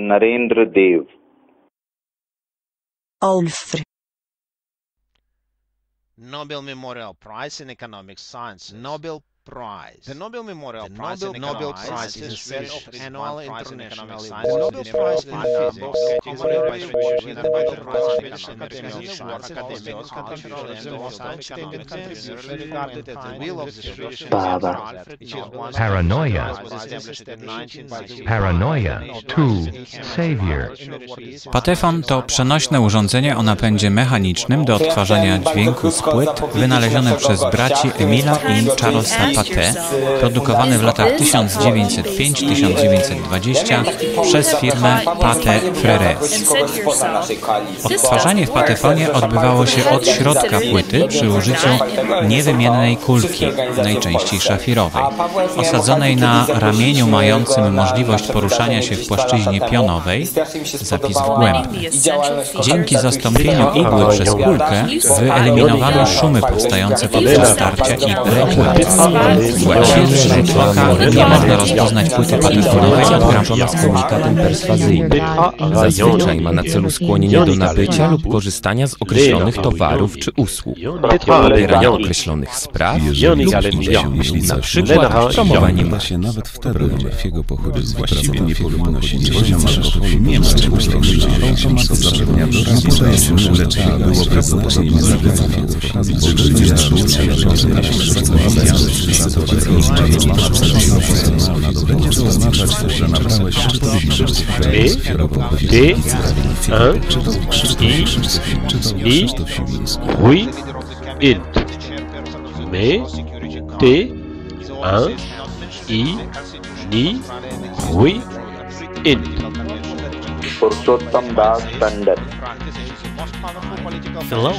Narendra Dev. Alfred. Nobel Memorial Prize in Economic Sciences. Nobel Prize. The Nobel Memorial Prize in Nobel Prize is a annual international. The Nobel Prize in Physics, commemorated by the Nobel Prize in and outstanding contributors regarded as the will of the Swedish. Paranoia. Paranoia. Two. Savior. Patefon to przenośne urządzenie o napędzie mechanicznym do odtwarzania dźwięku z płyt wynalezione przez braci Emila i Charlesa Paté, produkowane w latach 1905-1920 przez firmę Paté Frères. Odtwarzanie w patefonie odbywało się od środka płyty przy użyciu niewymiennej kulki, najczęściej szafirowej, osadzonej na ramieniu mającym możliwość poruszania się w płaszczyźnie pionowej, zapis wgłębny. Dzięki zastąpieniu igły przez kulkę wyeliminowano szumy powstające podczas starcia i reklamy. Rzut oka nie można rozpoznać płyty patefonowej od z komunikatem perswazyjnym. Zazwyczaj ma na celu skłonienie do nabycia lub korzystania z określonych towarów czy usług, pobierania określonych spraw lub udziału, na przykład w promowaniu Uda się nawet wtedy, gdy fiego pochodzi z właściwie nie powinno się dzielić nie ma czegoś takiego, automat zapewnia rozpoczęcie lecz było prawdopodobnie zawycofie. Będzie Sfirowała ty, ni, Hello,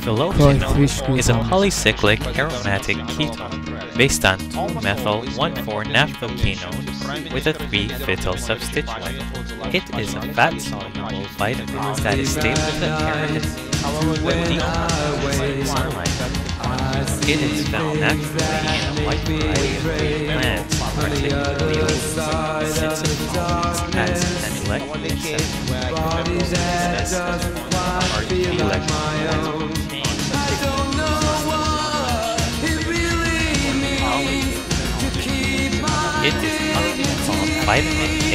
Phylloquinone is a polycyclic aromatic ketone based on 2-methyl-1,4-naphthoquinone with a 3-phetyl substituent. It is a fat-soluble vitamin that is stable with appearance when decomposed in sunlight. It is found naturally in a wide variety of green plants, particularly Sitsiphons, as an heart like my, own. I don't know It is something called vitamin K.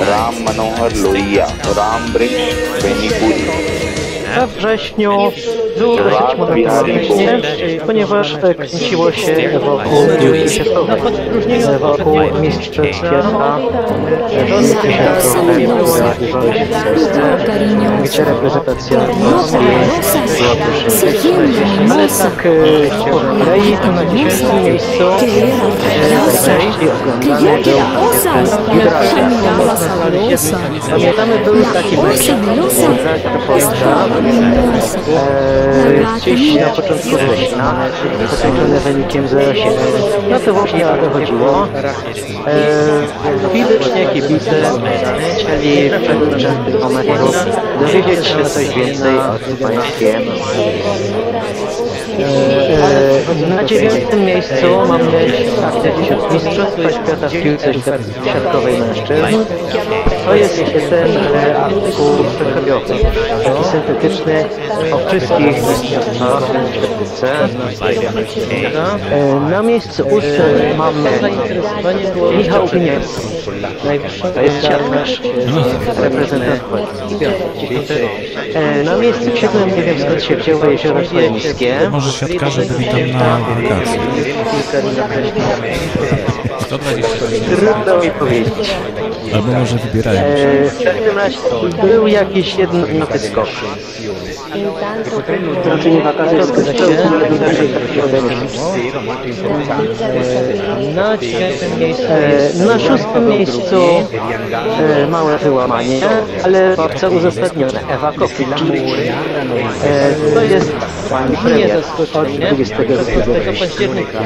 Ram Manohar Lohia, Ram Brinks Benipuri. We wrześniu było dosyć monotonicznie, ponieważ e, kręciło się wokół. E, Wokół mistrzostw świata e, w 2000 odbywały się w Polsce, gdzie reprezentacja Polski była pierwszym Ale tak e, po kolei na dziesiątym miejscu e, najczęściej oglądany był Gibraltar. Pamiętamy, był taki mecz, to e, gdzieś na początku września, zakończony wynikiem 0,7. No to właśnie o to chodziło. Widocznie kibice chcieli w przedwczesnym momencie dowiedzieć się coś więcej o tym państwie. E, na dziewiątym miejscu mamy Mistrzostwa Świata w piłce siatkowej mężczyzn. To jest ten e, artykuł przekrojowy, taki syntetyczny o wszystkich. E, Na miejscu ósmym mamy Michał Piniewski. To jest siatkarz, reprezentant. E, Na miejscu siódmym nie wiem skąd się wzięło jezioro Twojemiskie. Może siatkarze byli tam na wakacji. Trudno mi powiedzieć. Albo może wybierają się. E, W każdym razie był jakiś jednonoty skok. Znaczy nie. Na e, szóstym miejscu e, małe wyłamanie, ale bardzo uzasadnione. Ewa Kopila. E, To jest premier od 22 października.